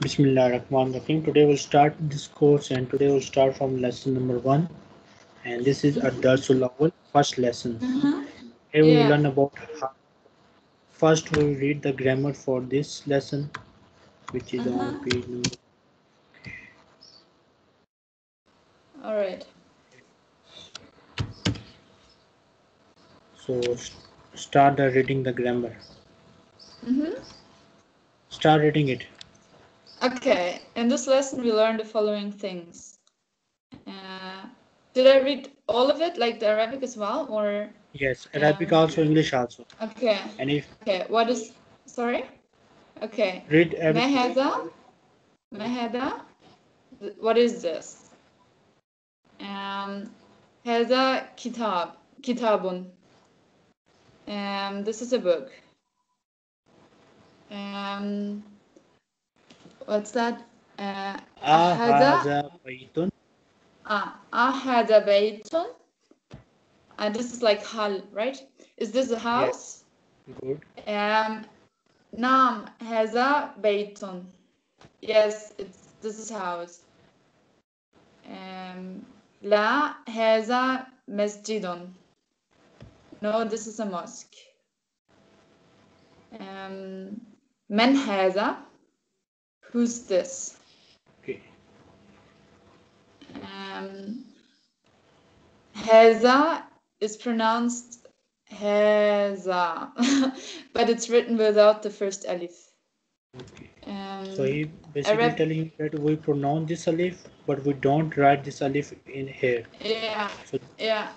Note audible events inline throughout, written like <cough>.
Bismillah Rahman Rahim. Today we'll start this course and today we'll start from lesson number one. And this is a Darsul Awwal, first lesson. Here we Yeah. learn about how- first we will read the grammar for this lesson, which is on Uh-huh. page number All right. so start the reading the grammar. Mm-hmm. Start reading it. Okay, in this lesson we learned the following things. Uh, did I read all of it, like the Arabic as well, or? Yes, Arabic um, also, English also. Okay. And if okay, what is? Sorry. Okay. Read everything. Mahada. What is this? Um, heza kitab. Kitabun. Um, this is a book. Um what's that? Uh, أحد أهذا بيت Ah, أحد بيت. And this is like hal, right? Is this a house? good. Um, نعم هذا بيت. Yes, it's this is house. Um, لا هذا مسجد. No, this is a mosque. Um, من هذا? who's this? Okay. Um, Heza is pronounced Heza, <laughs> but it's written without the first alif. Okay. Um, so he basically Arab telling you that we pronounce this alif, but we don't write this alif in here. Yeah. So, yeah.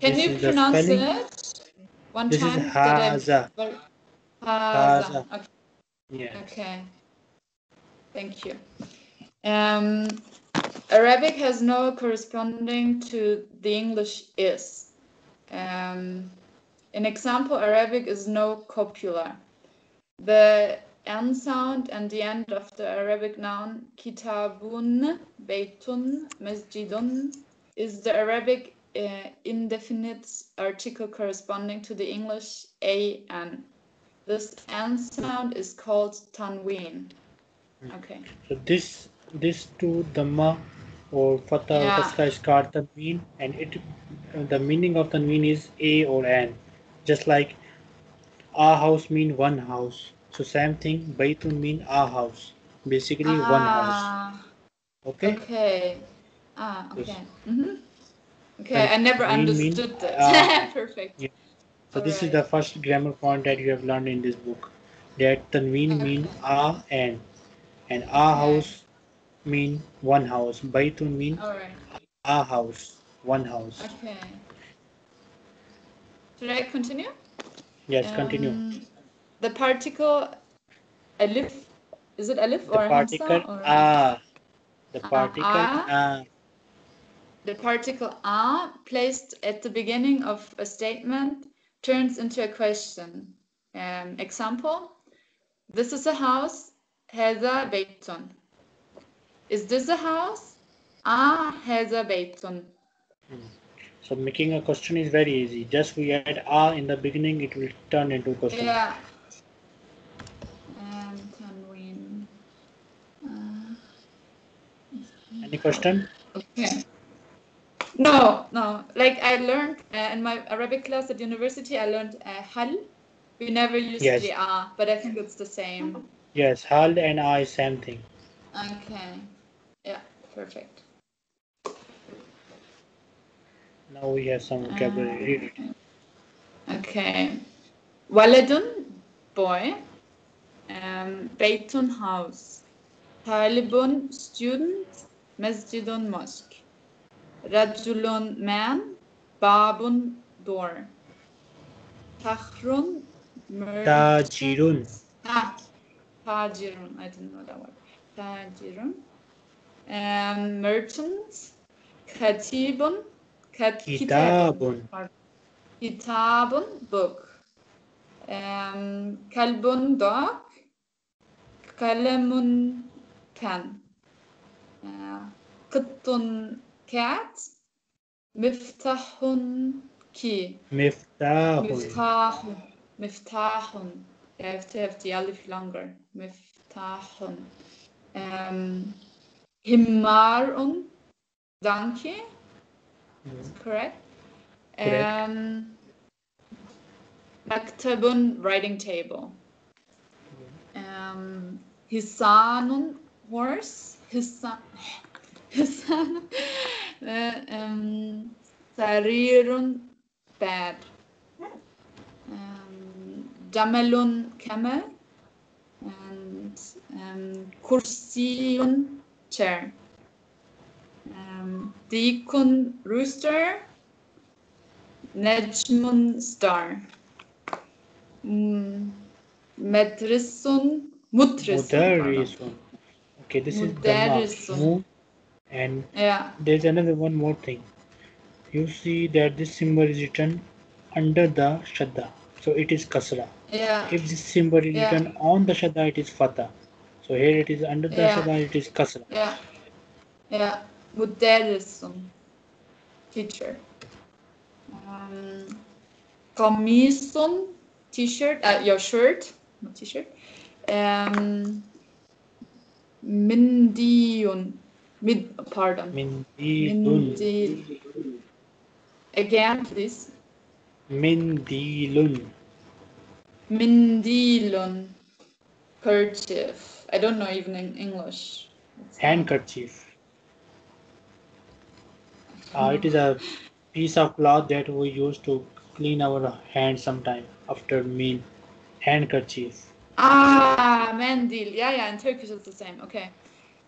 Can you pronounce it? One this time. Is haza. Haza. haza. Okay. Yeah. Okay. Thank you. Um, Arabic has no corresponding to the English is. Um, an example, Arabic is no copula. The n sound and the end of the Arabic noun kitabun, baytun, masjidun is the Arabic uh, indefinite article corresponding to the English an. This n sound is called tanween. Okay. So this this two dhamma or fatha or Yeah. called tanween, and it uh, the meaning of the tanween is a or an. Just like a house mean one house. So same thing, baytun mean a house. Basically one house. Ah, Okay. Okay. Ah, Yes. okay. hmm Okay, I never Tanween mean- understood this. <laughs> Ah. Perfect. Yeah. So this is the first grammar point that you have learned in this book. That the tanween mean a and and a house mean one house. Baytun mean All right. a house, one house. Okay. Should I continue? Yes, continue. Um, the particle alif. Is it alif The or particle or a. The Ah, particle ah. a. the particle a placed at the beginning of a statement turns into a question. Um, example: This is a house. هذا بيت. Is this a house? Ah, هذا بيت. So making a question is very easy. Just we add a in the beginning, it will turn into question. Yeah. Um, تنوين. Uh, Any question? okay. No, no. Like I learned uh, in my Arabic class at university, I learned uh, hal. We never used Yes. the ah, but I think it's the same. Yes, hal and I, same thing. Okay. Yeah, perfect. Now we have some vocabulary. It. Okay. Waladun, boy. Um, house. Talibun, student. Masjidun, mosque. Rajulun, man. Babun, door. Tahrun, merchant. Tajirun. Ah, Tajirun. I didn't know that word. Tajirun. Um, merchant. Katibun. Kat- Kitabun. Pardon. Kitabun, book. Um, kalbun, dog. Kalamun, pen. Uh, قط, cat. Miftahun, key. Miftahun. Miftahun. Miftahun. Have to have the alif longer. Miftahun. Um, Himarun donkey, correct? Correct. Um, Maktabun writing table. Um, Hisanun horse. Hisan. <laughs> Hisan. Uh, um, Sarirun bed. Jamalun camel. And um, Kursiyun chair. Um, Dikun rooster. Nejmun star. Mm, Medrisun Mutrisun. Okay, this is the moon. And Yeah, there's another one more thing. You see that this symbol is written under the shadda. So it is kasra. Yeah, If this symbol is Yeah. written on the shadda, it is fatha. So here it is under the Yeah. shadda, it is kasra. yeah, yeah. Mudarrisun. Teacher. Um, Kamisun. T-shirt. Uh, your shirt. Not t-shirt. Um, Mindiyun. Mid. Pardon. Mindilun. Mindil. Again, please. Mindilun. Mindilun. Kerchief. I don't know even in English. Handkerchief. Uh, it is a piece of cloth that we use to clean our hands sometime after meal. Handkerchief. Ah, mendil. Yeah, yeah. In Turkish it's the same. Okay.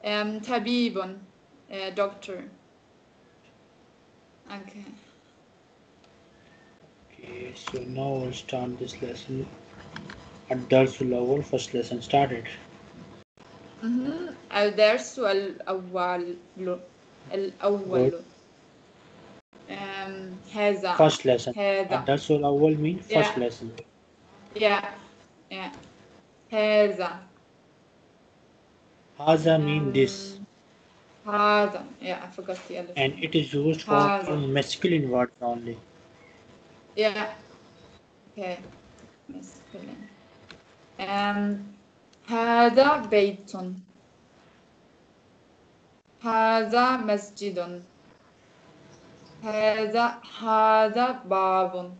Um, tabibun. Uh, doctor. Okay. Okay, so now we'll start this lesson. Ad-Darsul Awwal, first lesson started. Mhm. الدرس الأول الأول Good. um, هذا First lesson. هذا Ad-Darsul Awwal means first Yeah. lesson. yeah yeah هذا Haza mean this, Um, هذا yeah I forgot the other and it is used for Haza. masculine words only. yeah okay Mesela. Hâdâ beytun. Hâdâ mescidun. Hâdâ, hâdâ babun.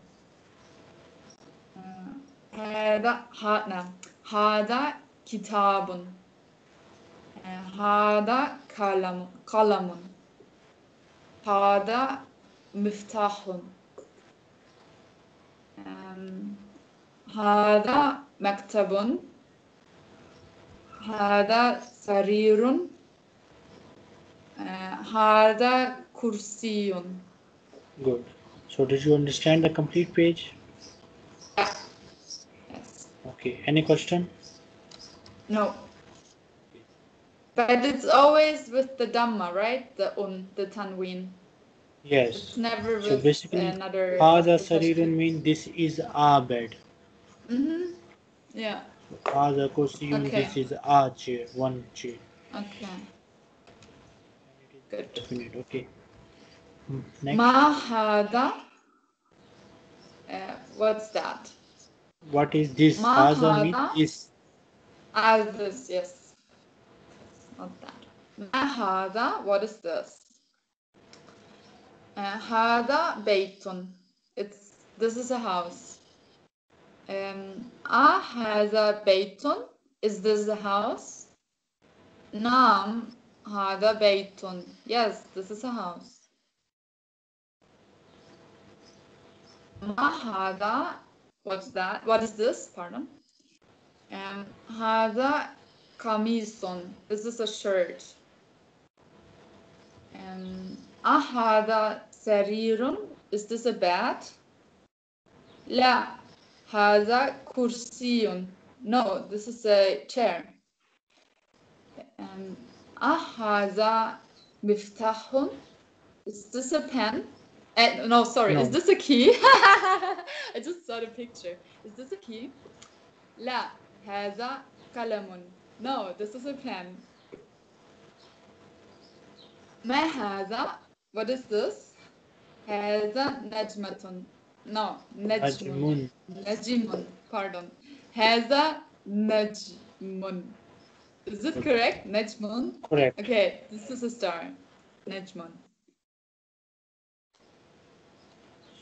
Hâdâ, hâdâ, hâdâ kitabun. Hâdâ kalam, kalamun. Hâdâ müftahun. Um, هذا مفتاح آم، هذا مكتب هذا سرير آه، هذا كرسي Good. So did you understand the complete page? yes Okay. Any question? no but it's always with the dhamma right the un the tanween Yes. it's never So with basically, another Haza sarirun mean this is a bed. Mm-hmm. Yeah. Other costume, okay. this is RJ, 1J. Okay. Good. Definite, okay. Hmm, next. Mahada. Uh, what's that? What is this? Mahada is. As this, yes. Not that. Mahada, what is this? Uh, Hada It's this is a house. Um, آه هذا بيت. Is this a house? نعم هذا بيت. Yes, this is a house. ما هذا? What's that? What is this? Pardon. Um, هذا قميص. This is a shirt. Um, أهذا سرير. Is this a bed? لا. Hada kursiyun. No, this is a chair. Um, miftahun. Is this a pen? Uh, no, sorry. No. Is this a key? <laughs> I just saw the picture. Is this a key? La haza kalamun. No, this is a pen. Ma haza. What is this? Haza najmatun No, نجم Ajmun. نجم Pardon. هذا نجم Is it correct? Najmun? Correct. Okay, this is a star. Najmun.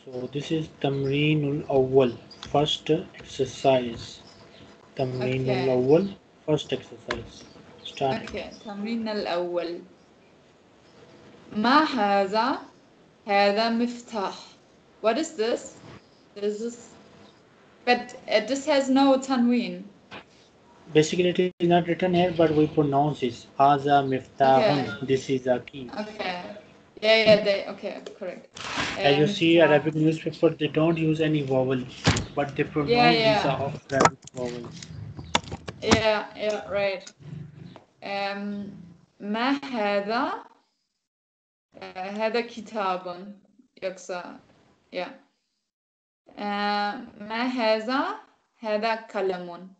So this is Tamreenul Awwal, first exercise. Tamreenul Okay. Awwal, first exercise. Start. Okay, تمرين الأول ما هذا؟ هذا مفتاح. What is this? This is but uh, this has no tanween. Basically, it is not written here, but we pronounce it. Haza miftahun. This is a key. Okay. Yeah, yeah, they okay, correct. As you Um, see, Arabic newspaper, they don't use any vowel, but they pronounce Yeah, these yeah. are of Arabic vowels. Yeah, yeah, right. Um, ما هذا؟ آه، هذا كتاب يقصى yeah. آه، ما هذا؟ هذا قلم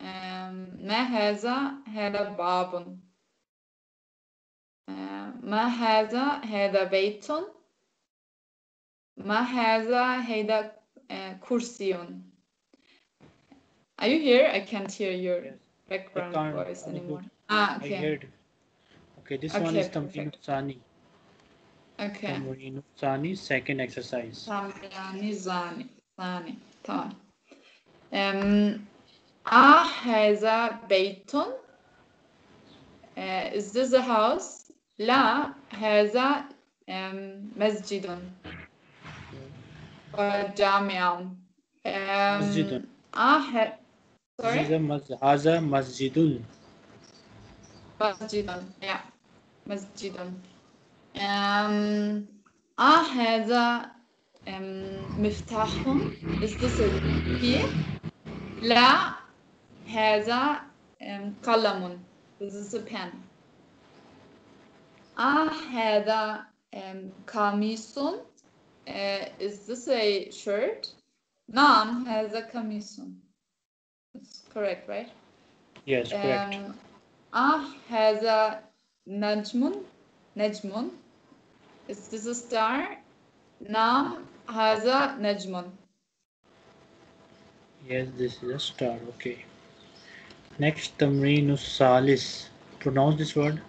آم، ما هذا؟ هذا باب آم، ما هذا؟ هذا بيت ما هذا؟ هذا آه، كرسي Are you here? I can't hear your Yes. background can't. voice Only anymore. good. Ah, I okay. heard. Okay, this one Okay, is Tamreen perfect. Sani. Okay. Tamreen Sani, second exercise. تمرين زاني ثاني تمام um, آه هذا بيت uh, Is this a house؟ لا هذا um, مسجد وجامع um, مسجد. آه ه- This sorry is a mas- Haza masjidun. مسجد yeah مسجد um, آه هذا um, مفتاح Is this a key؟ لا هذا um, قلم This is a pen آه هذا um, قميص uh, Is this a shirt؟ نعم هذا قميص That's correct right? Yes, correct. Um, آه هذا نجم نجم Is is this a star? Nam Haza Najmun. Yes, this is a star. Okay. Next, Tamreenus Salis. Pronounce this word.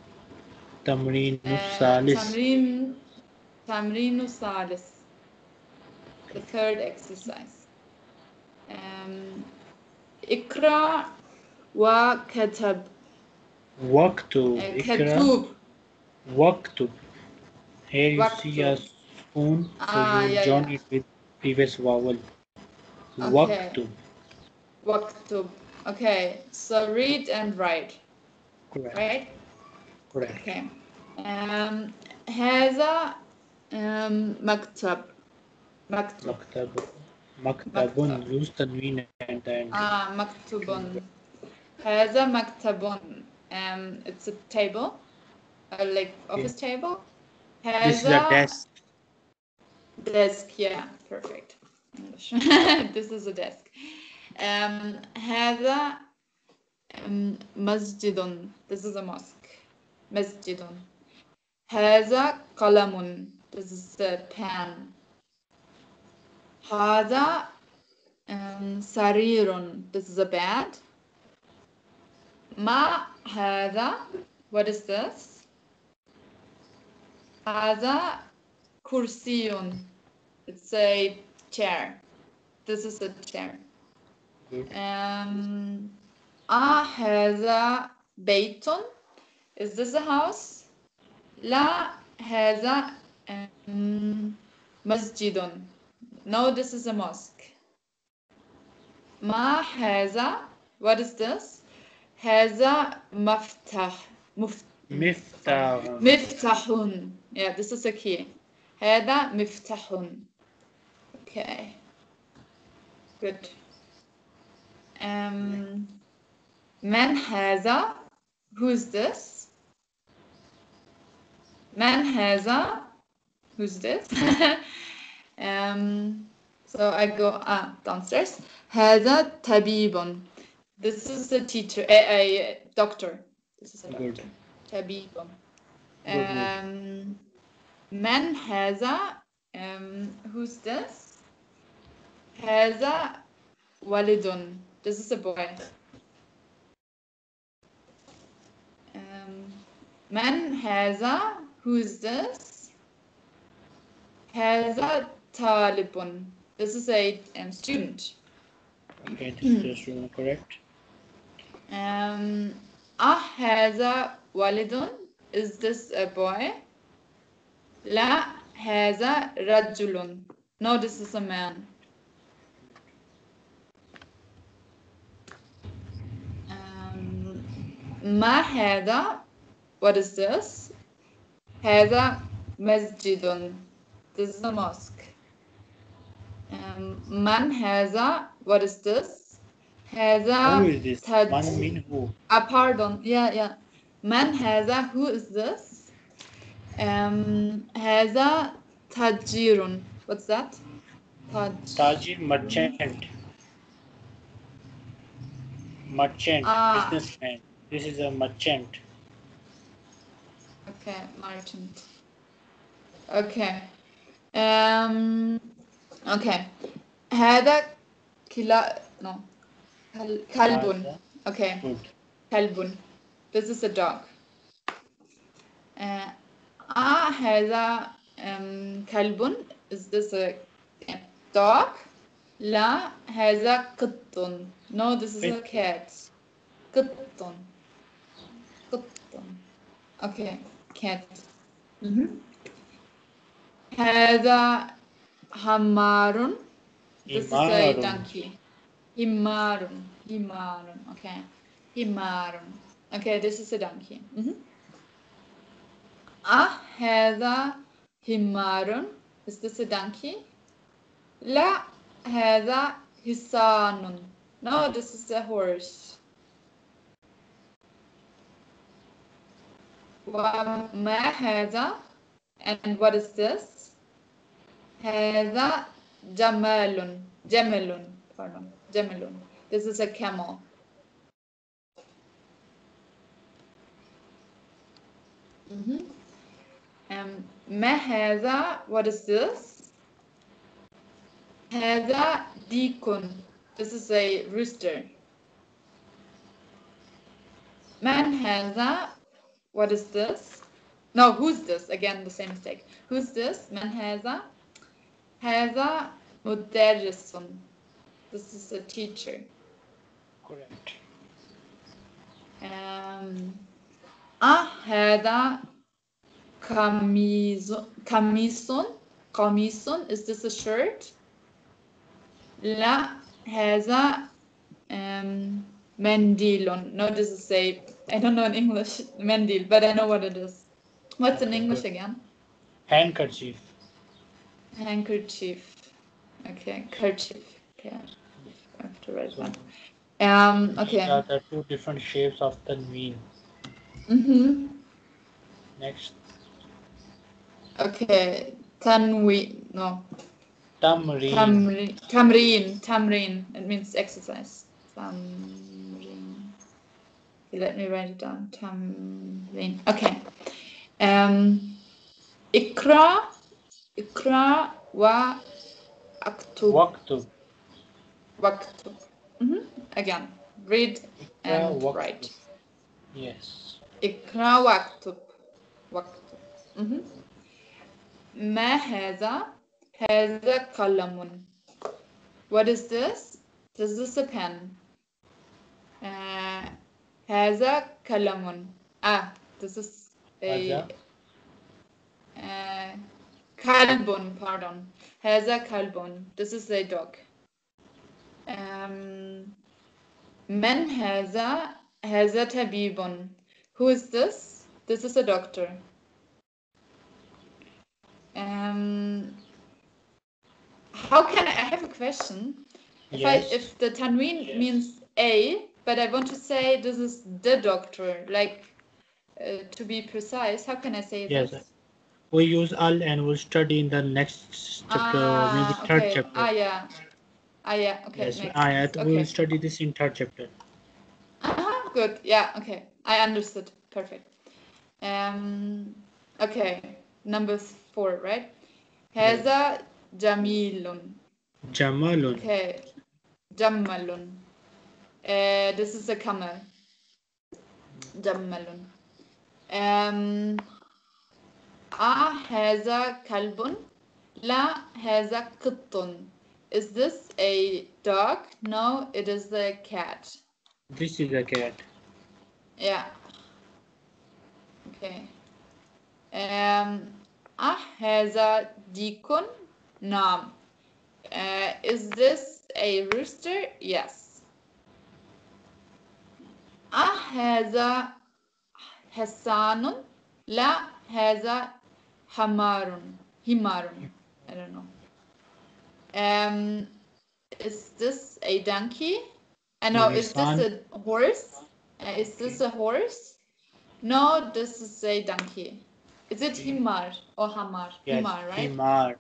Tamreenus uh, Salis. Tamreen, tamreenus Salis. The third exercise. Um, ikra wa katab. Waktub. Uh, Katub. Waktub. Here you see a Waktub. spoon, so Ah, you yeah, join yeah. it with previous vowel. Okay. Waktub. واكتب Okay, so read and write, Correct. right? Correct. Okay. Um, هذا um, مكتب مكتب Maktab. Maktabun. Use tanween at the end. آه مكتوب هذا مكتب um, it's a table uh, like office table This is a هذا desk. desk yeah perfect <laughs> English this is a desk um, هذا um, مسجد this is a mosque مسجد هذا قلم this is a pen هذا um, سرير this is a bed ما هذا what is this Hada kursiyun. It's a chair. This is a chair. Mm-hmm. Um, a hada. Is this a house? La hada um. No, this is a mosque. Ma. What is this? Hada maftah. Miftah. Miftahun. yeah this is a key هذا مفتاح okay good um, من هذا who's this من هذا who's this <laughs> um, so I go ah, downstairs هذا طبيب this is a teacher a, a doctor this is a Good. doctor طبيب good. um, من هذا um, who's this هذا ولد this is a boy Um, man haza, who is this? Haza talibun. This is a um, student. Okay, this is uh, correct. Um, ah haza walidun. Is this a boy? La haza rajulun. No, this is a man. Um, Ma hada. What is this? Hada masjidun. This is a mosque. Um, man haza. What is this? Haza. Who is this? Man mean who? Ah, pardon. Yeah, yeah. Man haza. Who is this? Um, هذا تاجر. What's that? تاج. Tajir merchant. Merchant, Ah. businessman. This is a merchant. Okay, merchant. Okay. Um. Okay. هذا كلا no. كل- كلب. Hada. Okay. Good. كلب. This is a dog. Uh, ah, هذا um, كلب. Is this a, a dog? لا هذا قط. No, this is a Pet. cat. قط. قط. Okay, cat. Mhm. هذا حمار. This is a Himarun. donkey. Himarun. Himarun. Okay. Himarun. Okay, this is a donkey. Mhm. Ah, هذا حمار. Is this a donkey? لا, هذا حصان. No, this is a horse. وما هذا? And what is this? هذا جمال. جمل. Pardon. جمل. This is a camel. Mhm. Um, ما هذا? What is this? هذا ديك. This is a rooster. من هذا? What is this? No, who's this? Again, the same mistake. Who's this? من هذا? هذا مدرس. This is a teacher. Correct. Um, ah, هذا قميص قميص قميص is this a shirt لا هذا um, منديل no this is a I don't know in English mendil but I know what it is what's in English again Handkerchief. handkerchief okay kerchief okay I have to write So one um these okay are the two different shapes of the mean. mm-hmm. Next, Okay, tanwi, no. Tamrin. Tamrin. Tamrin. Tamrin. It means exercise. Tamrin. Okay, let me write it down. Tamrin. Okay. Um, ikra. Ikra wa aktub. Waktub. Waktub. Mm -hmm. Again, read and write. Yes. Ikra waktub. Waktub. Mm -hmm. ما هذا هذا قلم What is this? This is a pen. Uh, هذا قلم Ah, this is a هذا. uh, كلب pardon هذا كلب This is a dog. Um, من هذا هذا طبيب Who is this? This is a doctor. Um, how can I, I have a question? If Yes. I if the tanween Yes. means a, but I want to say this is the doctor, like uh, to be precise, how can I say this? Yes. this? We use al and we'll study in the next chapter, or maybe Ah, third okay. chapter. Ah, yeah. Ah, yeah. Okay. yes, makes I, sense. We'll study this in third chapter. Uh-huh, good. Yeah, okay. I understood. Perfect. Um, okay number four, right? Haza jamilun. Jamalun. Okay. Jamalun. Uh, this is a camel. Jamalun. Um, a haza kalbun. La haza Kutun. Is this a dog? No, it is a cat. This is a cat. Yeah. Okay. Um, آ هذا ديك نعم Uh, is this a rooster? Yes. آ هذا حصان لا هذا حمار حمار I don't know. Um, is this a donkey? Uh, no, is this a horse? Uh, is this a horse? No, this is a donkey. Is it Himar or Hamar? Yes, Himar, right? Himar.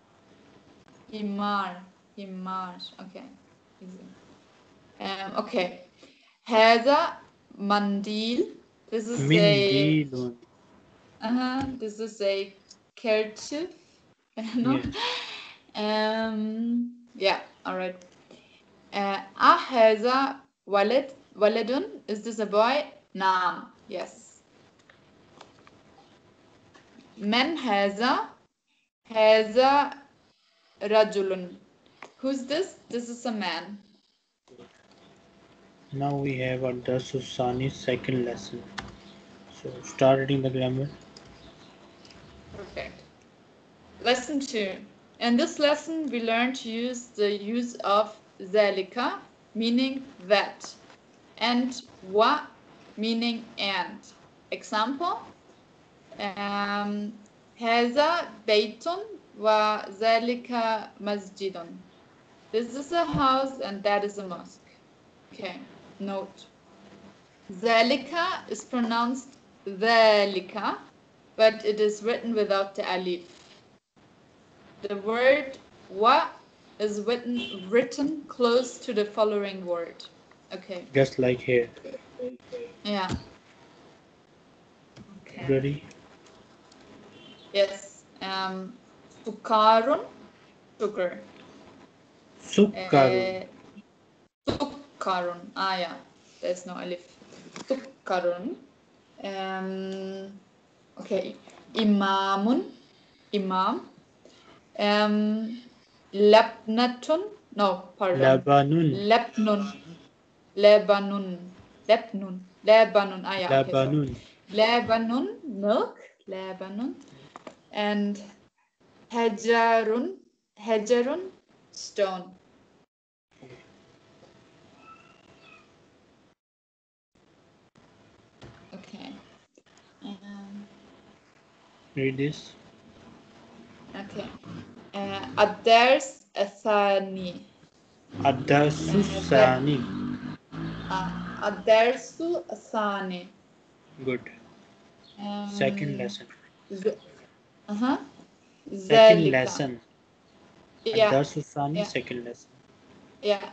Himar. Himar. Okay. Um, okay. Hada Mandil. This is a. Uh -huh, this is a kerchief. <laughs> no? Yes. <laughs> Um, yeah, all right. Uh, ah, Aheza Walid, Walidun, is this a boy? Nam. yes man haza haza rajulun. Who's this? This is a man. Now we have our Dasušani second lesson. So start reading the grammar. Perfect. Lesson 2. In this lesson, we learned to use the use of zelika, meaning that, and wa, meaning and. Example, هذا بيت وذلك مسجد. This is a house and that is a mosque. Okay, note. ذلك is pronounced ذلك, but it is written without the alif. The word wa is written, written close to the following word. Okay, Just like here. yeah. Okay. Ready? Yes. Um, sukarun, sugar. Sukkaru. Uh, Sukkarun. Ah, yeah. There's no alif. Sukkarun. Um, okay. Imamun. Imam. Um, Labnatun. No, pardon. Labanun. Lebnun. Lebanon. Lebnun. Lebanon. Ah, yeah. okay. Labanun. Lebanon, milk, Lebanon, and Hajarun, Hajarun, stone. Okay. Um, Read this. okay. Uh, Adars Athani. Adasusani. Uh, Adarsu Athani. Good. Um, Second lesson. Uh huh. Second lesson. Yeah. Adasusani, Yeah. second lesson. Yeah.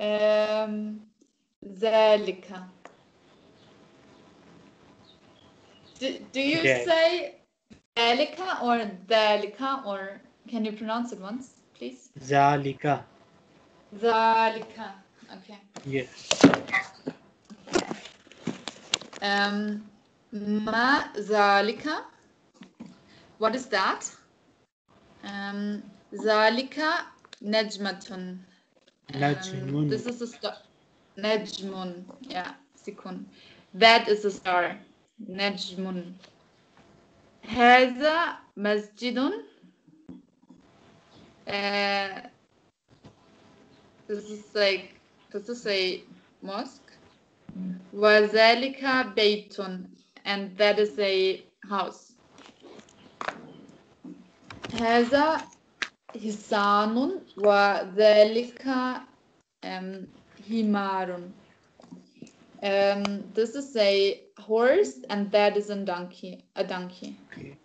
Um, ذلك. Do, do you Okay. say ذلك or ذلك or can you pronounce it once, please? Zalika. ذلك. Okay. Yes. Um, ما ذلك. What is that? Um, ذلك نجمة. Um, Najmun. this is a star. Najmun. Yeah, sikun. That is a star. Najmun. هذا مسجد. Uh, this is like this is a mosque. وذلك بيت and that is a house. هذا حصان وذلك um, حمار. Um, this is a horse and that is a donkey. A donkey. Okay.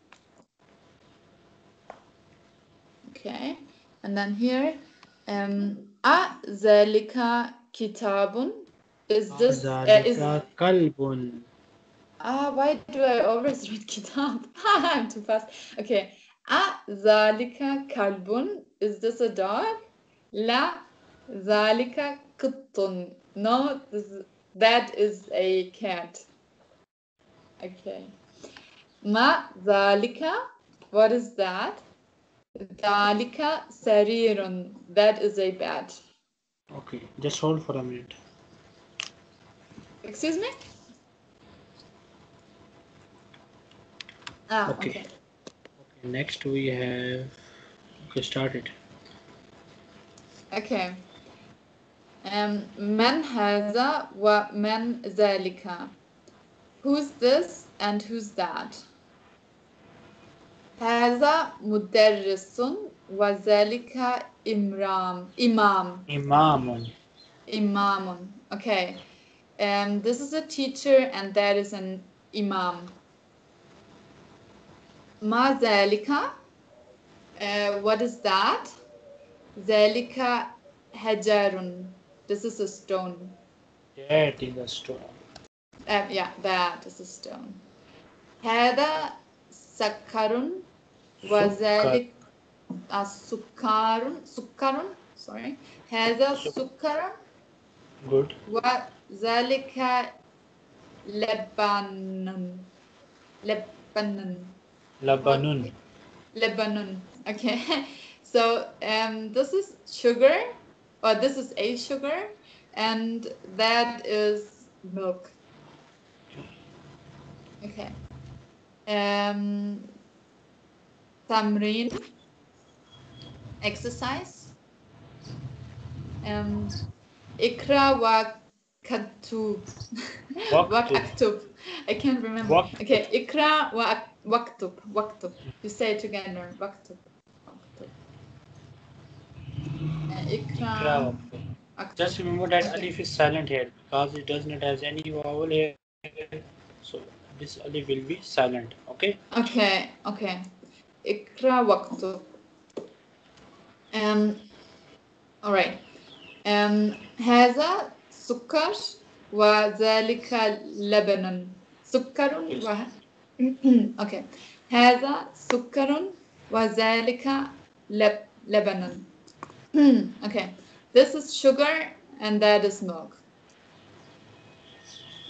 Okay, and then here, um, أذلك كتاب. Is this uh, is Zalika kalbun. ah? Why do I always read <laughs> kitab? <laughs> I'm too fast. Okay, أذلك كلب. Is this a dog? لا ذلك قط. No, this, that is a cat. Okay. Ma zalika. What is that? Dalika sarirun. That is a bed. Okay, just hold for a minute. Excuse me? Ah, Okay. okay. Okay, next we have. Okay, start it. Okay. Um, من هذا ومن ذلك. Who's this and who's that? هذا مدرس وذلك إمام إمام Imamun. إمام. Okay. Um, this is a teacher and that is an imam. ما ذلك? Uh, what is that? ذلك حجر. This is a stone. That is a stone. Uh, yeah, that is a stone. هذا سكر وذلك uh, سكر سكر sorry هذا سكر Good. وذلك لبن لبن Labanun. Lebanon. Okay, <laughs> so um, this is sugar, or this is a sugar, and that is milk. Okay. Um, tamrin, exercise. Um, ikra wa katub. <laughs> Wa kaktub. I can't remember. Okay, ikra wa ak- waktub. Waktub. You say it together. Waktub. Waktub. Uh, ikra. Ikra. waktub. Just remember that Okay. alif is silent here because it does not have any vowel here. So this alif will be silent. Okay. Okay, okay. اقرأ واكتب. Um, all right. Um, هذا سكر وذلك لبن. سكر و <clears throat> okay. هذا سكر وذلك لب لبن. <clears throat> okay. This is sugar and that is milk.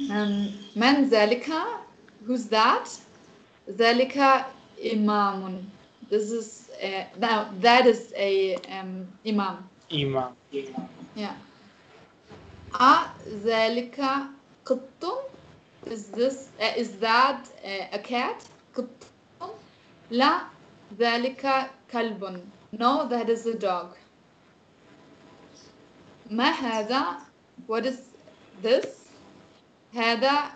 Um, من ذلك? Who's that? ذلك إمام. This is uh, now that is a um, imam. Imam. Yeah. أ ذلك قط. Is this uh, is that uh, a cat? قط. لا ذلك كلب. No, that is a dog. ما هذا? What is this? هذا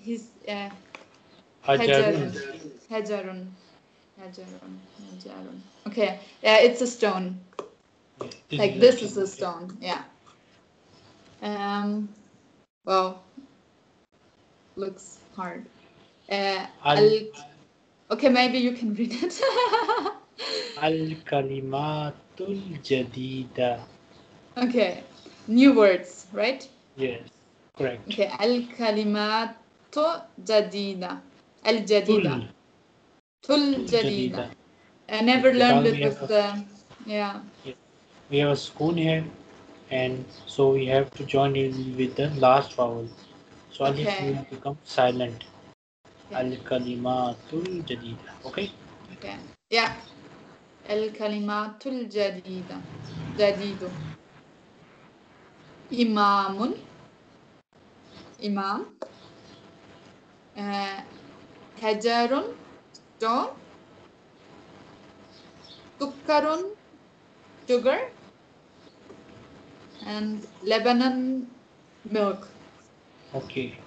his uh, Hajarun. Hajarun. Hajarun. Hajarun. Okay. Yeah, it's a stone. This Like is this is a stone. Yeah. Um. Well. Looks hard. Uh, Al- okay, maybe you can read it. <laughs> Al kalimatul jadida. okay. New words, right? Yes. Correct. Okay. Al kalimatu jadida. Al jadida. Tul jadida. I never learned it with the. Yeah. We have a spoon here, and so we have to join it with the last vowel. So okay. will become silent. Al kalimatul jadida. Okay. Okay. Yeah. Al kalimatul jadida. jadido. Imamun. Imam. Uh, hajarun. Stone. Tukkarun. Sugar. And Lebanon milk. Okay.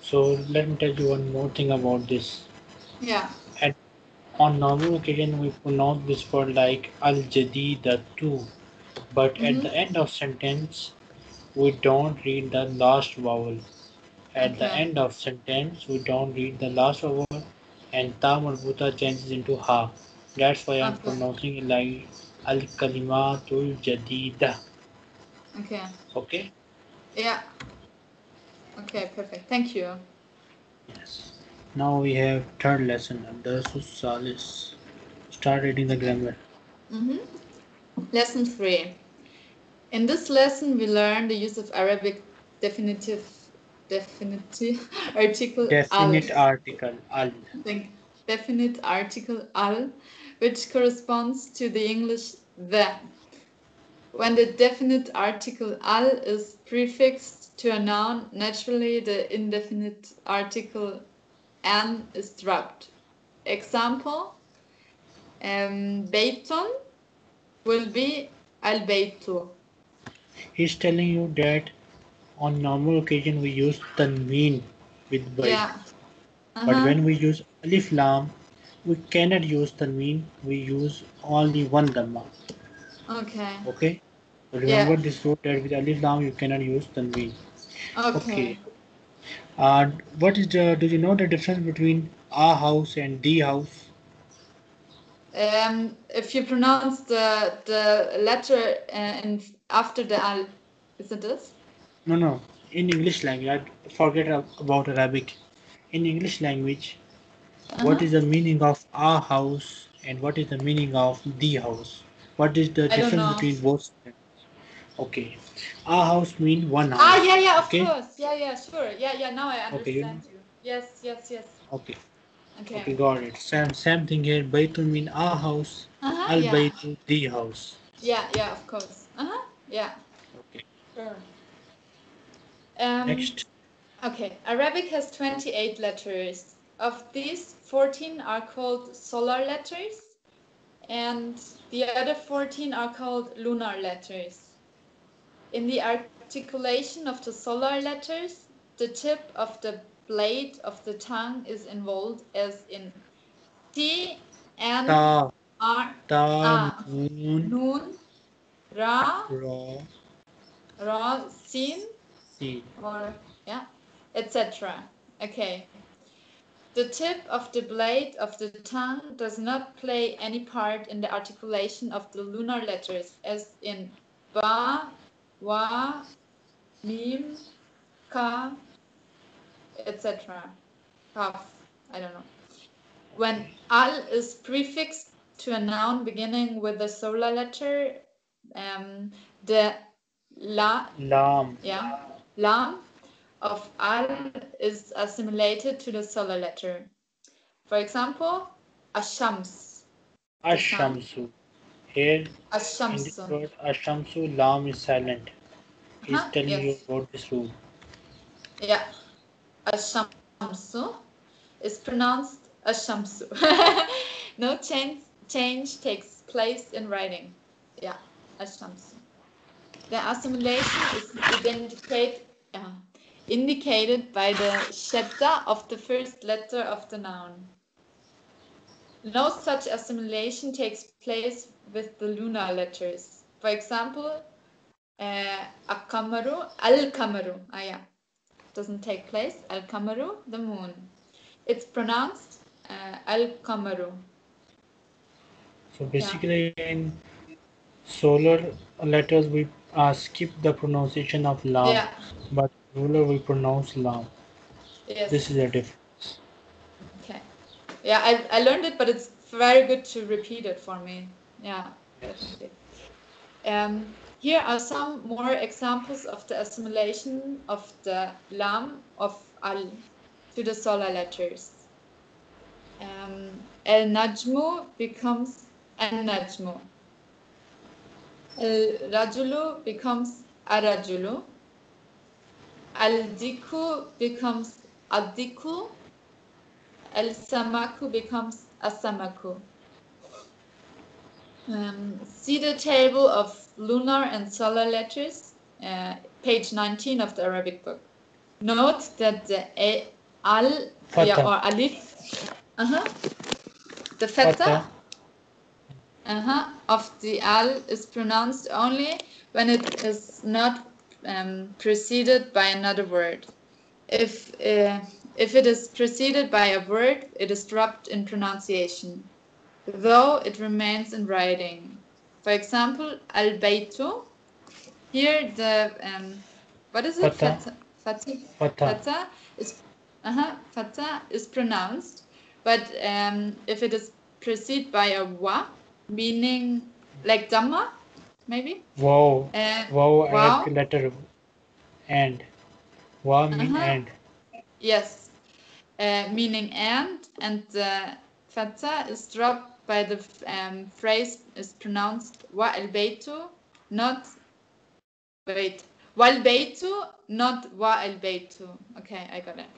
So let me tell you one more thing about this. yeah And On normal occasion, we pronounce this word like al jadida too, but at Mhm. the end of sentence, we don't read the last vowel. At the end of sentence, we don't read the last vowel, and ta marbuta changes into ha. That's why I'm Okay. pronouncing it like al kalimatul jadida. okay Okay. yeah okay perfect thank you Yes. Now we have third lesson. Darsus Salis. Start reading the grammar. Mhm. Lesson 3. In this lesson, we learn the use of Arabic definitive <laughs> definite article Definite al. article al. Definite article al, which corresponds to the English the. When the definite article al is prefixed to a noun, naturally the indefinite article an is dropped. Example, um, Beytun will be al Beytu. He's telling you that on normal occasion we use tanween with bayt. Yeah. But Uh-huh. when we use alif lam, we cannot use tanween. We use only one dhamma. Okay. Okay. So Yeah. remember this rule that with alif lam you cannot use tanween. Okay. Okay. Uh, what is the? Do you know the difference between a house and the house? Um, if you pronounce the the letter uh, in after the al, is it this? No, no. In English language, I forget about Arabic. In English language, what Uh-huh. is the meaning of a house and what is the meaning of the house? What is the I difference between both? Okay, a house mean one house. Ah, yeah, yeah, of Okay. course. Yeah, yeah, sure. Yeah, yeah. Now I understand Okay, you-. Yes, yes, yes. Okay, Okay. okay, got it. Same, same thing here. Baytu mean a house. Uh-huh, Al yeah. baytu the house. yeah, yeah, of course. Uh huh. Yeah. Okay. Sure. Um, Next, Okay, Arabic has 28 letters. Of these, 14 are called solar letters, and the other 14 are called lunar letters. In the articulation of the solar letters, the tip of the blade of the tongue is involved, as in T, N, ta, R, Ah. Nun, Ra, ra, Ra, Sin, si. or yeah, etc. Okay. The tip of the blade of the tongue does not play any part in the articulation of the lunar letters, as in ba, wa, mim, ka, etc. Kaf, I don't know. When al is prefixed to a noun beginning with the solar letter, um, the la Lam, yeah, lam of al is assimilated to the solar letter. For example, ashams, ashamsu. Here ashamsu. word Ashamsu Lam is silent. He's Uh-huh, telling yes. you about this rule. Yeah, ashamsu is pronounced ashamsu. <laughs> no change change takes place in writing. Yeah, ashamsu. The assimilation is indicate, uh, indicated by the shadda of the first letter of the noun. No such assimilation takes place with the lunar letters. For example, uh, akamaru, al-kamaru, ah yeah, doesn't take place. Al-kamaru, the moon. It's pronounced uh, al-kamaru. So basically, in solar letters, we uh, skip the pronunciation of Lam, Yeah, but ruler we pronounce Lam. yes. This is a difference. Okay. Yeah, I, I learned it, but it's very good to repeat it for me. Yeah. Um, here are some more examples of the assimilation of the lam of al to the solar letters. Um, el najmu becomes an najmu. El rajulu becomes arajulu. Al diku becomes adiku. El Samaku becomes Asamaku. Um, see the table of lunar and solar letters, uh, page 19 of the Arabic book. Note that the a, al yeah, or alif, uh-huh, the feta Fatha. uh-huh, of the al is pronounced only when it is not um, preceded by another word. If uh, if it is preceded by a word, it is dropped in pronunciation, though it remains in writing. For example, al baytu. Here the um, what is it? Fata. Fatha. Fatha is uh-huh, fatha is pronounced, but um, if it is preceded by a wa, meaning like dhamma, maybe. Wow. Uh, Wow. Wow. Letter and Wa mean Uh-huh. and. Yes, uh, meaning and, and the fatha is dropped by the um, phrase is pronounced baytu, not wait baytu, not baytu. Okay, I got it.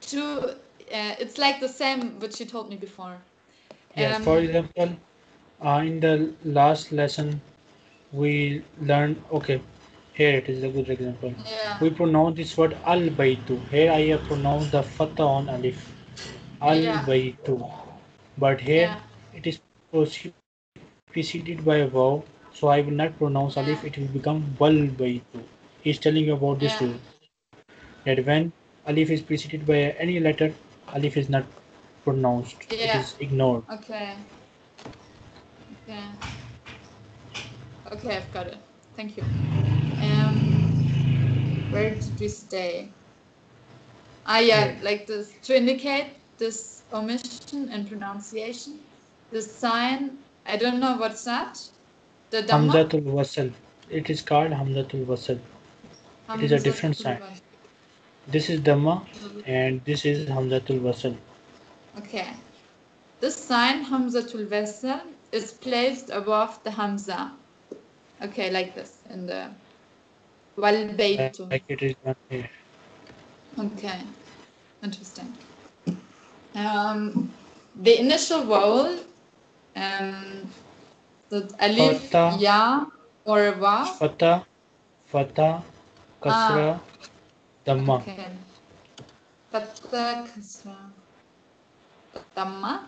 Two, uh, it's like the same what you told me before. Yes, Um, for example, uh, in the last lesson, we learned, okay, here it is a good example. Yeah. We pronounce this word al baytu. Here I have pronounced the fatha on alif. Al Yeah. But here Yeah. it is preceded by a vowel, so I will not pronounce alif, it will become wal baytu. He's telling you about this Yeah. rule. That when alif is preceded by any letter, alif is not pronounced. It Yeah. is ignored. Okay. Okay. Okay, I've got it. Thank you. Um, where did we stay? Ah, yeah, Yeah. like this to indicate this omission in pronunciation. The sign, I don't know what's that. The dhamma. Hamzatul wasl. It is called Hamzatul wasl. it is a different sign. This is Dhamma and this is Hamzatul wasl. Okay. This sign, Hamzatul Wasl, is placed above the Hamza. Okay, like this in the Wal. Like it is done here. Okay, interesting. Um, the initial vowel, um, the alif, Fatha. ya, or wa. Fata, fata, Kasra, Dhamma. Ah. Okay. Fatha, kasra, dhamma,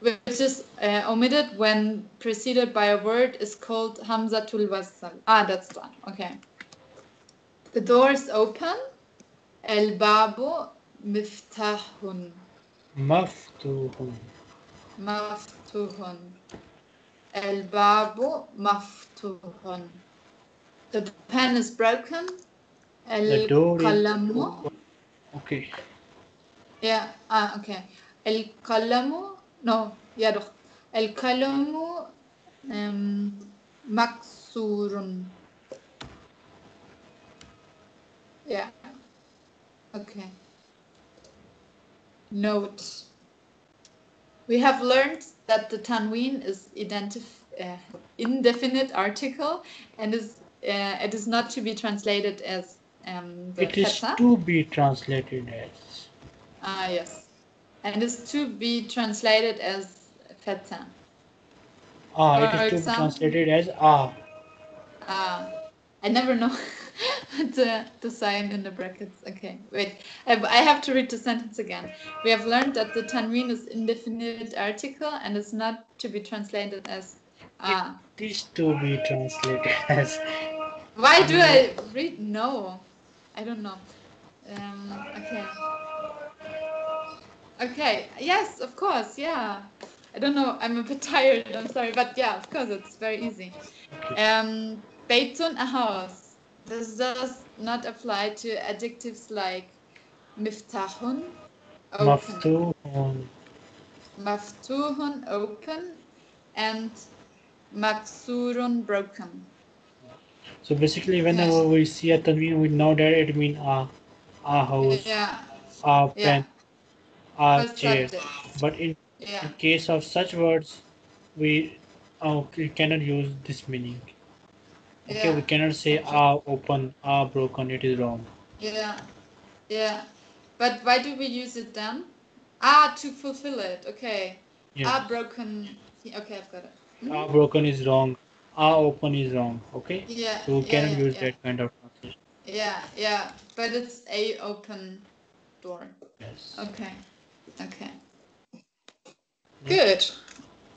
which is uh, omitted when preceded by a word is called hamzatul wasl. Ah, that's one. Okay. The door is open. El babu miftahun. Maftuhun. مفتوح الباب مفتوح The pen is broken The door is القلم Okay. yeah ah okay القلم no يا دخ القلم um, مكسور yeah okay note we have learned that the tanween is uh, indefinite article and is uh, it is not to be translated as um, It is to be translated as. Ah, yes. And is to be translated as fatha. Ah, For it is to be translated as Ah. Ah, I never know <laughs> <laughs> the, the sign in the brackets. Okay, wait. I, I have to read the sentence again. We have learned that the tanween is indefinite article and is not to be translated as ah. It is to be translated <laughs> as. Why do I read? No, I don't know. Um, okay. Okay. Yes, of course. Yeah. I don't know. I'm a bit <laughs> tired. I'm sorry, but yeah, of course, it's very easy. Um, Beitun, a house. This does not apply to adjectives like miftahun, open, Maftuhun. maftuhun, open, and maksurun, broken. So basically, whenever we see a tanween, we know that it means a, ah house, Yeah. ah Yeah. pen, ah First chair. But in Yeah. In case of such words, we we cannot use this meaning. Okay, Yeah. we cannot say ah open, ah broken. It is wrong. Yeah, yeah. But why do we use it then? Ah, to fulfill it. Okay. Yeah. Ah, broken. Okay, I've got it. Mhm. Ah broken is wrong. Ah open is wrong. Okay, Yeah. so we yeah, cannot yeah, use that kind of translation. Yeah, yeah. But it's a open door. Yes. Okay. Okay. Good.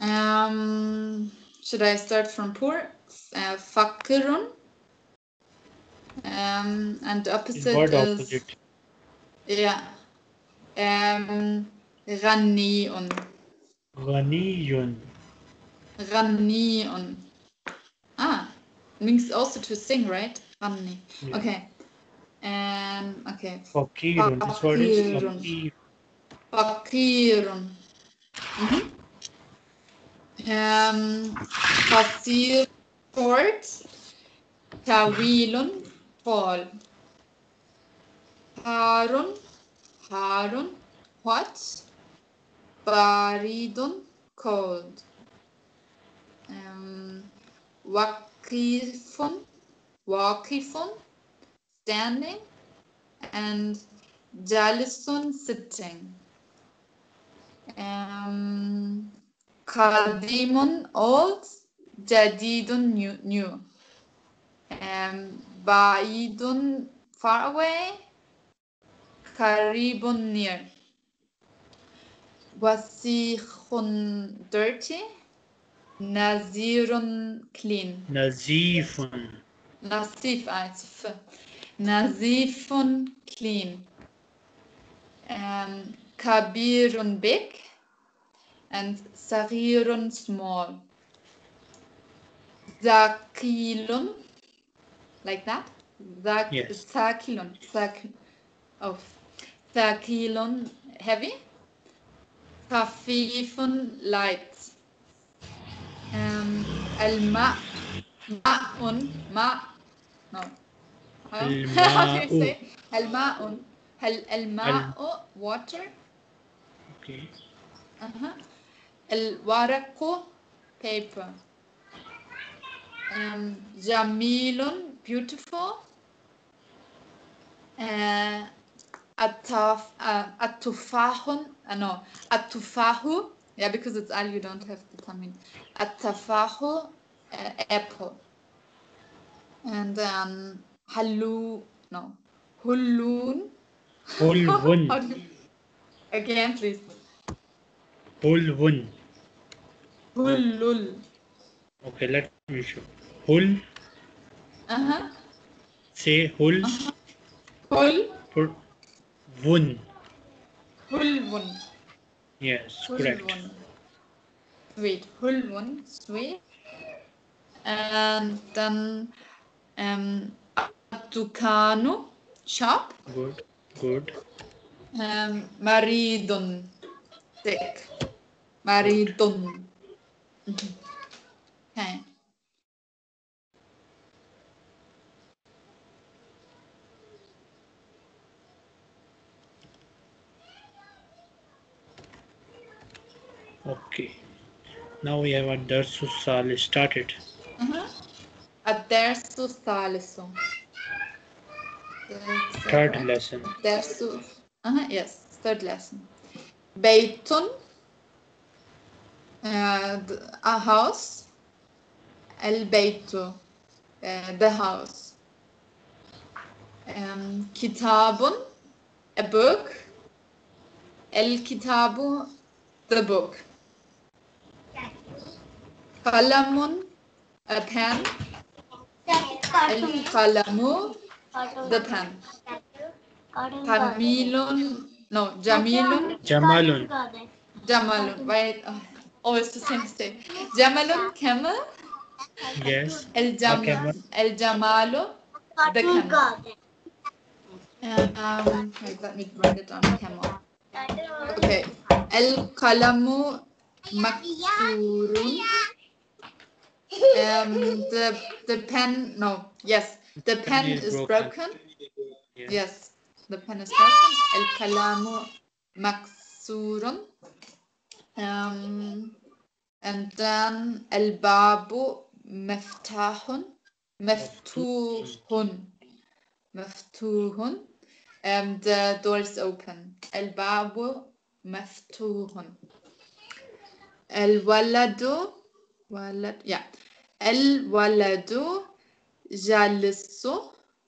Um, should I start from poor? uh, fakirun. Um, and opposite is opposite. yeah. Um, ghaniyun. Ghaniyun. Ghaniyun. Ah, means also to sing, right? Rani. Yeah. Okay. Um, okay. Fakirun. Fakirun. Fakirun. Mm -hmm. Um, fasirun short طويل tall Harun, Harun, hot. Baridun, cold. Um, Waqifun, Waqifun, standing. And Jalisun, sitting. Um, Kadimun, old. Jadidun, new. new. Um, Ba'idun, far away. Karibun, near. Wasikhun, dirty. Nazirun, clean. Nazifun. Nasif, آسف. Nazifun, clean. Um, Kabirun, big. And Saghirun, small. Zakilun, like that. Zak Yes. Zakilun, Zak oh, Zakilun, heavy. Khafifun, light. Um, Al-ma, ma'un, ma, no. How, <laughs> how do you say? Al-ma'un. Al- Al-ma'u, water. Okay. Uh-huh. Al-waraqu, paper. Um, Jamilun, beautiful. Uh, ataf, uh, atufahun, uh, no, atufahu, yeah, because it's al, you don't have the tamin. Atafahu, uh, apple. And then halu, no, hulun. Hulwun. How do you- Again, please. Hulwun. Hulul. Okay, let me show. Hul. Uh-huh. Say hul. Hul, Put wun. hulwun. Yes, correct. Hulwun. Sweet. Hulwun, sweet. And then um, Atukanu, shop. Good. Good. Um, Maridun, sick. Maridun. Mhm. Okay. Okay. Now we have a Darsu Sal started. Uh-huh. Mm-hmm. A Darsu Third right. lesson. Darsu. Uh-huh, yes, third lesson. Beitun. Uh, a house. El Beitu. Uh, the house. Um, kitabun. A book. El Kitabu. The book. Kalamun, a pen. El kalamu, the pen. Tamilun, no, Jamilun. Jamalun. Jamalun, right? Oh, oh always the same thing. Jamalun, camel. Yes. El Jamal, El Jamalu, the camel. Um, wait, let me write it on camel. Okay. El kalamu makturun. Um, the the pen, no, yes, the pen is broken. broken. Yeah. Yes, the pen is broken. El kalamu maksurun. Um, and then el babu meftahun. Meftuhun. Meftuhun. Um, the door is open. El babu meftuhun. El waladu. Walad, yeah. El waladu jalisu.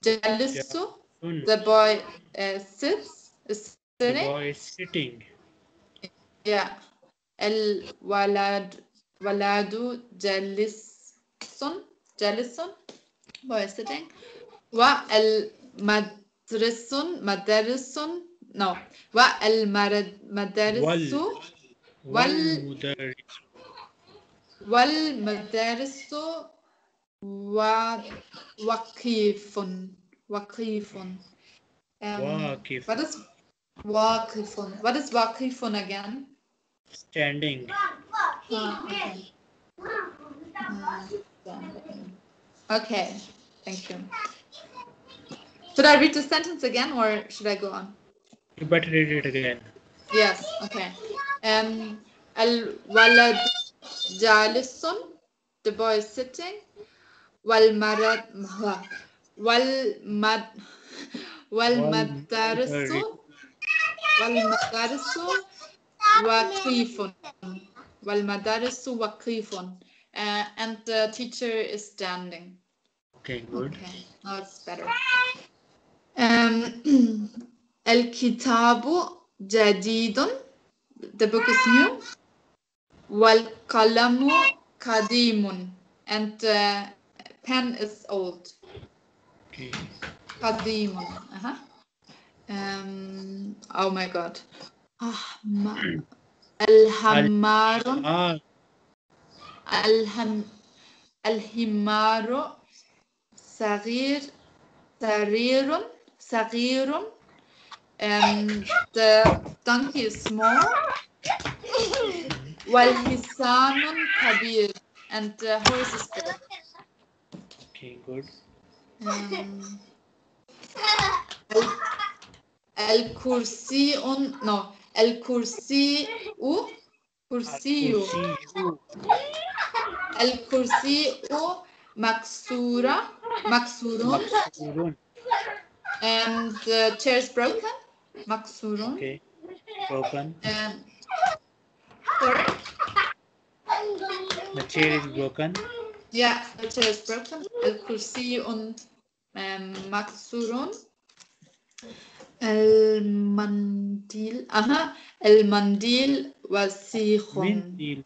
Jalisu. The boy uh, sits, is The sitting. boy is sitting. Yeah. El walad waladu jalisun jalisun. Boy is sitting. El madrisun madarisun. No. Wa el marad madarisu Wal Wal- mudarris. wal madarisu wa waqifun waqifun. Um, Waqif. What is waqifun? What is waqifun again? Standing. Ah, okay. Mm, Okay, thank you. Should I read the sentence again or should I go on? You better read it again. Yes, okay. Um, الولد jalisun, the boy is sitting. Wal marad, wal mad, wal madarisu, wal madarisu waqifun, wal madarisu waqifun. Uh, and the teacher is standing. Okay, good. Okay, now it's better. Um, <clears throat> El kitabu jadidun, the book is new. Well, kalamu kadimun. And uh, pen is old. Kadimun. Uh -huh. um, oh my God. Ah, ma Al Alham Alhimaru. Sarir. Sarirun. Sarirun. And the donkey is small while his Walhisanun Kabir. And uh, who is this girl? Okay, good. Um, El Kursiun, no, El kursi Kursiu. El Kursiu Maksura, Maksurun. And the chair is broken, Maksurun. Okay, broken. Um, <laughs> The chair is broken. Yeah, the chair is broken. El kursiyu on um, ähm, maksurun. El mandil. Aha. El mandil wasikhun. Mindil.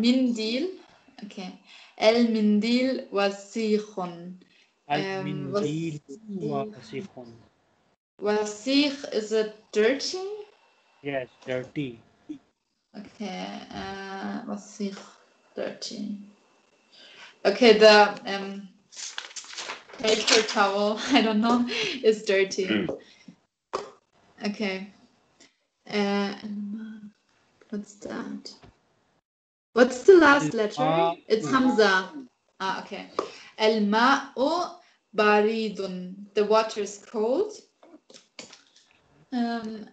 Mindil. Okay. El mindil wasikhun. Al um, mindil wasikhun. Wasikh is a dirty? Yes, dirty. Okay, uh, let's see, 13. Okay, the um, paper towel, <laughs> I don't know, is dirty. Mm. Okay. Uh, what's that? What's the last letter? It's Hamza. Ah, okay. El ma'u baridun. The water is cold. Um,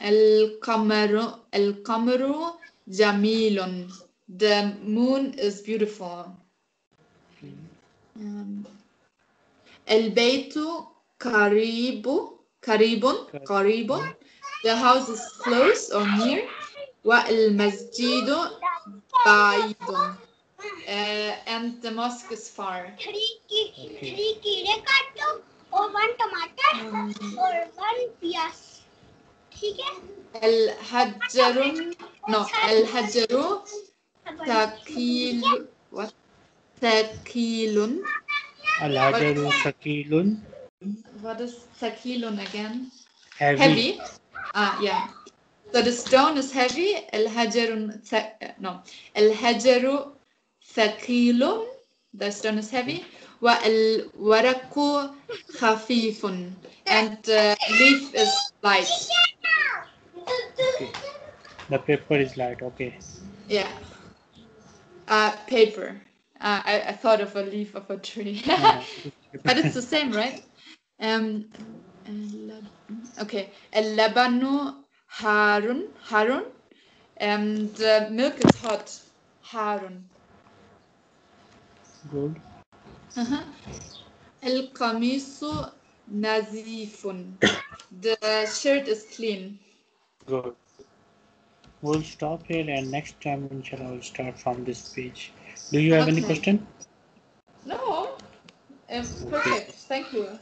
El Camero, El Camero Jamilon. The moon is beautiful. Um, El Beitu Caribu, Caribun, Caribun. The house is close on here. Wa El masjidu Baidun. Uh, and the mosque is far. Three key, three key, or one tomato, or one piece. ठीक है الحجر no الحجر ثقيل what ثقيل Al-Hajaru Sakilun. what is ثقيل again Heavy. heavy ah yeah so the stone is heavy الحجر ث- no الحجر ثقيل the stone is heavy والورق خفيف and the leaf is light Okay. The paper is light. Okay. Yeah. Uh, paper. Uh, I, I thought of a leaf of a tree, <laughs> but it's the same, right? Um, okay. El labano harun harun, um, and milk is hot. Harun. Good. Uh huh. El kamisu nazifun. the shirt is clean. Good. We'll stop here and next time inshallah we'll start from this page. Do you have any question? no. Um, perfect. Thank you.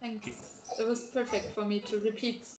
Thanks. It was perfect for me to repeat